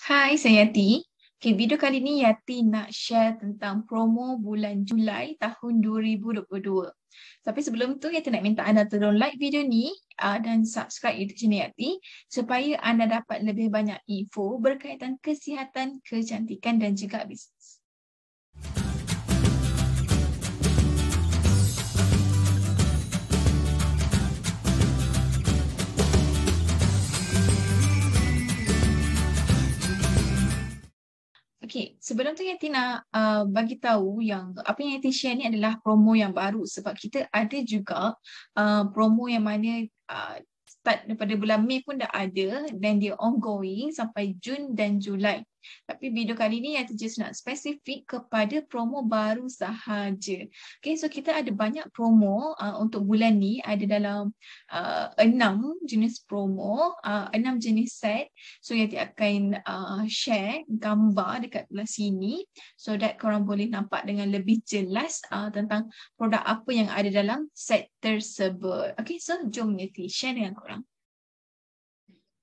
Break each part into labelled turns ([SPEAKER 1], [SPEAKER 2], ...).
[SPEAKER 1] Hai, saya Yati. Okay, video kali ni Yati nak share tentang promo bulan Julai tahun 2022. Tapi sebelum tu Yati nak minta anda turun like video ni uh, dan subscribe YouTube channel Yati supaya anda dapat lebih banyak info berkaitan kesihatan, kecantikan dan juga bisnes. Sebelum tu Yati nak uh, bagi tahu yang apa yang Yati share ni adalah promo yang baru sebab kita ada juga uh, promo yang mana uh, start daripada bulan Mei pun dah ada dan dia ongoing sampai Jun dan Julai. Tapi video kali ni Yati just nak spesifik kepada promo baru sahaja. Okay, so kita ada banyak promo uh, untuk bulan ni. Ada dalam uh, enam jenis promo, uh, enam jenis set. So Yati akan uh, share gambar dekat belah sini so that korang boleh nampak dengan lebih jelas uh, tentang produk apa yang ada dalam set tersebut. Okay, so jom Yati share dengan korang.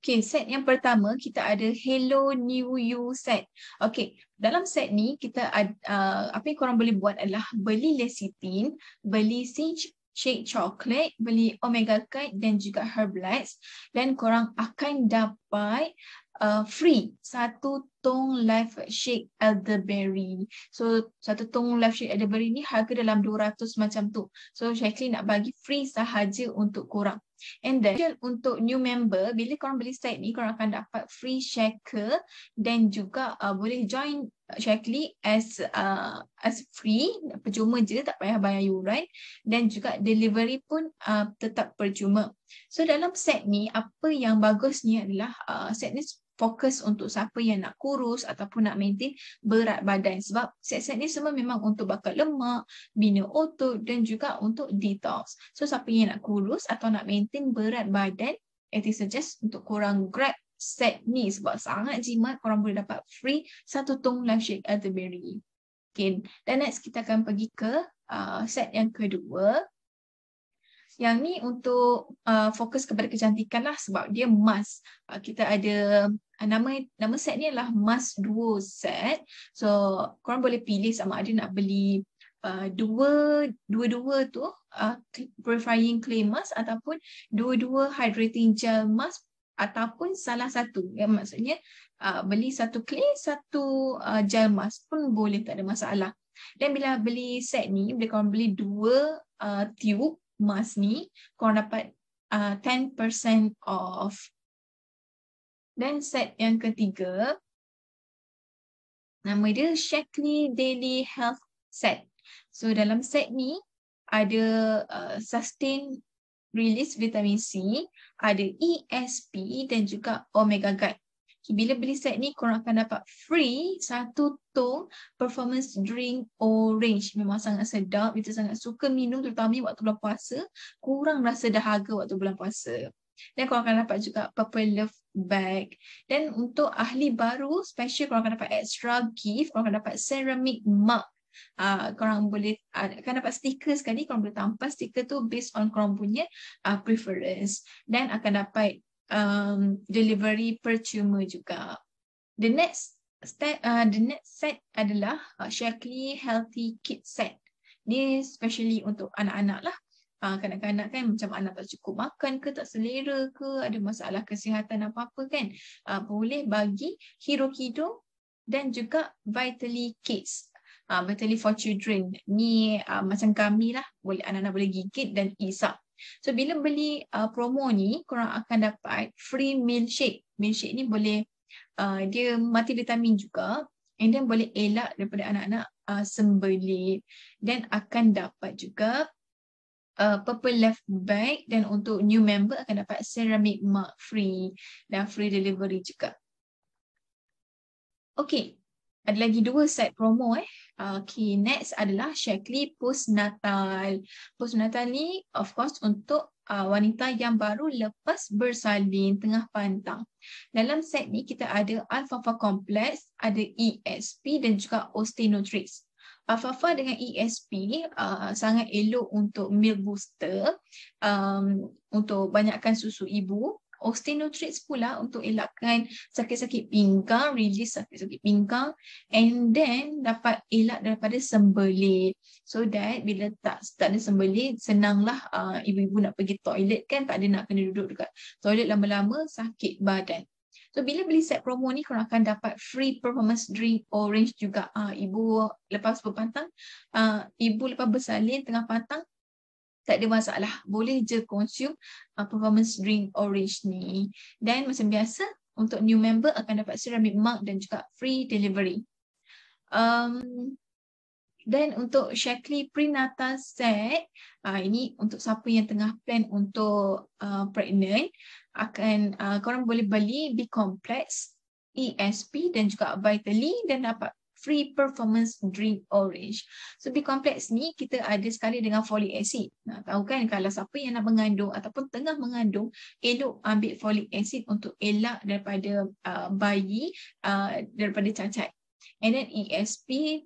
[SPEAKER 1] Okay, set yang pertama kita ada Hello New You set. Okay, dalam set ni kita ada, uh, apa yang korang boleh buat adalah beli lecithin, beli cinch shake chocolate, beli omega kite dan juga herbalize dan korang akan dapat uh, free satu tong life shake elderberry. So satu tong life shake elderberry ni harga dalam 200 macam tu. So Shaikli nak bagi free sahaja untuk korang. And then untuk new member, bila korang beli set ni, korang akan dapat free shaker dan juga uh, boleh join Shakely as uh, as free, percuma je, tak payah bayar yuran dan juga delivery pun uh, tetap percuma. So dalam set ni, apa yang bagusnya adalah uh, set ni fokus untuk siapa yang nak kurus ataupun nak maintain berat badan sebab set-set ni semua memang untuk bakar lemak, bina otot dan juga untuk detox. So siapa yang nak kurus atau nak maintain berat badan, it is suggest untuk korang grab set ni sebab sangat jimat korang boleh dapat free satu tong life shake elderberry. Okay, dan next kita akan pergi ke uh, set yang kedua yang ni untuk uh, fokus kepada kecantikan lah sebab dia mask. Uh, kita ada nama nama set ni adalah mask duo set. So korang boleh pilih sama ada nak beli uh, dua dua-dua tu uh, purifying clay mask ataupun dua-dua hydrating gel mask ataupun salah satu. Ya maksudnya uh, beli satu clay satu uh, gel mask pun boleh tak ada masalah. Dan bila beli set ni, bila korang beli dua uh, tube mask ni korang dapat uh, 10% off. Dan set yang ketiga nama dia Shakely Daily Health Set. So dalam set ni ada uh, sustain release vitamin C, ada ESP dan juga omega guide. Bila beli set ni, korang akan dapat free satu tong performance drink orange. Memang sangat sedap. Kita sangat suka minum terutama waktu bulan puasa. Kurang rasa dahaga waktu bulan puasa. Dan korang akan dapat juga purple love bag. Dan untuk ahli baru, special korang akan dapat extra gift. Korang akan dapat ceramic mug. Uh, korang boleh uh, akan dapat stiker sekali korang boleh tampal stiker tu based on korang punya uh, preference dan akan dapat um, delivery percuma juga. The next step, uh, the next set adalah uh, Shakely Healthy Kit Set. Ni especially untuk anak-anak lah. Uh, kanak-kanak kan macam anak tak cukup makan ke, tak selera ke, ada masalah kesihatan apa-apa kan. Uh, boleh bagi Hero Kido dan juga Vitally Kids. Uh, Vitally for Children. Ni uh, macam kami lah. Boleh anak-anak boleh gigit dan isap. So bila beli uh, promo ni, korang akan dapat free milkshake. Milkshake ni boleh, uh, dia multivitamin juga. And then boleh elak daripada anak-anak uh, sembelit. Dan akan dapat juga uh, purple left bag. Dan untuk new member akan dapat ceramic mug free. Dan free delivery juga. Okay, ada lagi dua set promo eh. Okay, next adalah Shakely Post Natal. Post Natal ni of course untuk uh, wanita yang baru lepas bersalin tengah pantang. Dalam set ni kita ada Alfalfa Complex, ada ESP dan juga Osteonutrix. Alfalfa dengan ESP uh, sangat elok untuk milk booster um, untuk banyakkan susu ibu osteonutrients pula untuk elakkan sakit-sakit pinggang, release sakit-sakit pinggang and then dapat elak daripada sembelit. So that bila tak tak ada sembelit, senanglah uh, ibu-ibu nak pergi toilet kan, tak ada nak kena duduk dekat toilet lama-lama sakit badan. So bila beli set promo ni korang akan dapat free performance drink orange juga. Uh, ibu lepas berpantang, uh, ibu lepas bersalin tengah pantang, tak ada masalah. Boleh je consume uh, performance drink orange ni. Dan macam biasa, untuk new member akan dapat ceramic mug dan juga free delivery. Um, dan untuk Shaklee prenatal set, uh, ini untuk siapa yang tengah plan untuk uh, pregnant, akan uh, korang boleh beli B-Complex, ESP dan juga Vitally dan dapat free performance drink orange. So B complex ni kita ada sekali dengan folic acid. Nah, tahu kan kalau siapa yang nak mengandung ataupun tengah mengandung, elok ambil folic acid untuk elak daripada uh, bayi uh, daripada cacat. And then ESP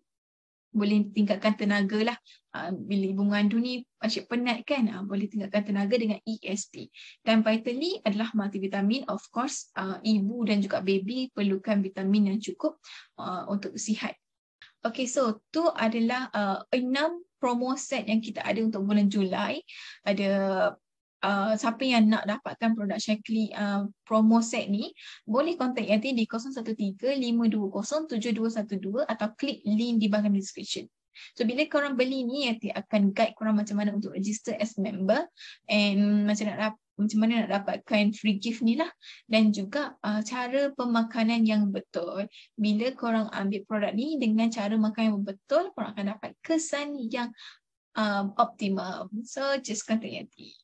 [SPEAKER 1] boleh tingkatkan tenaga lah. Uh, bila ibu mengandung ni asyik penat kan, uh, boleh tingkatkan tenaga dengan ESP. Dan Vitally adalah multivitamin. Of course, uh, ibu dan juga baby perlukan vitamin yang cukup uh, untuk sihat. Okay, so tu adalah uh, enam promo set yang kita ada untuk bulan Julai. Ada uh, siapa yang nak dapatkan produk Shaklee uh, promo set ni boleh contact Yati di 013-520-7212 atau klik link di bahagian description. So bila korang beli ni Yati akan guide korang macam mana untuk register as member and macam nak macam mana nak dapatkan free gift ni lah. Dan juga uh, cara pemakanan yang betul. Bila korang ambil produk ni dengan cara makan yang betul korang akan dapat kesan yang um, optimal so just contact Yati